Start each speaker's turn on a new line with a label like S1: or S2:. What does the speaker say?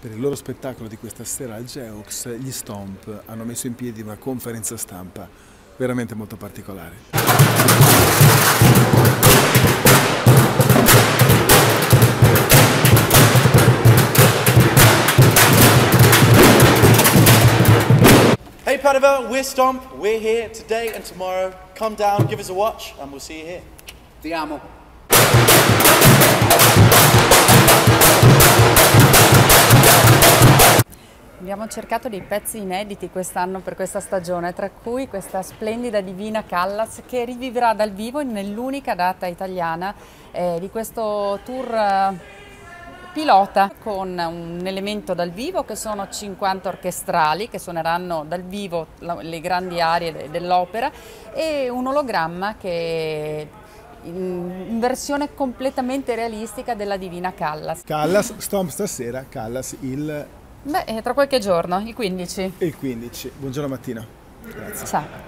S1: Per il loro spettacolo di questa sera al Geox, gli Stomp hanno messo in piedi una conferenza stampa veramente molto particolare.
S2: Hey Padova, we're Stomp. We're here today and tomorrow. Come down, give us a watch, and we'll see you here.
S3: Ti amo.
S4: Abbiamo cercato dei pezzi inediti quest'anno per questa stagione, tra cui questa splendida Divina Callas che rivivrà dal vivo nell'unica data italiana eh, di questo tour eh, pilota con un elemento dal vivo che sono 50 orchestrali che suoneranno dal vivo le grandi arie de- dell'opera e un ologramma che in, versione completamente realistica della Divina Callas.
S1: Callas, Stomp stasera, Callas il,
S4: Beh, eh, tra qualche giorno, il 15.
S1: il 15. Buongiorno mattina. Grazie.
S4: Ciao.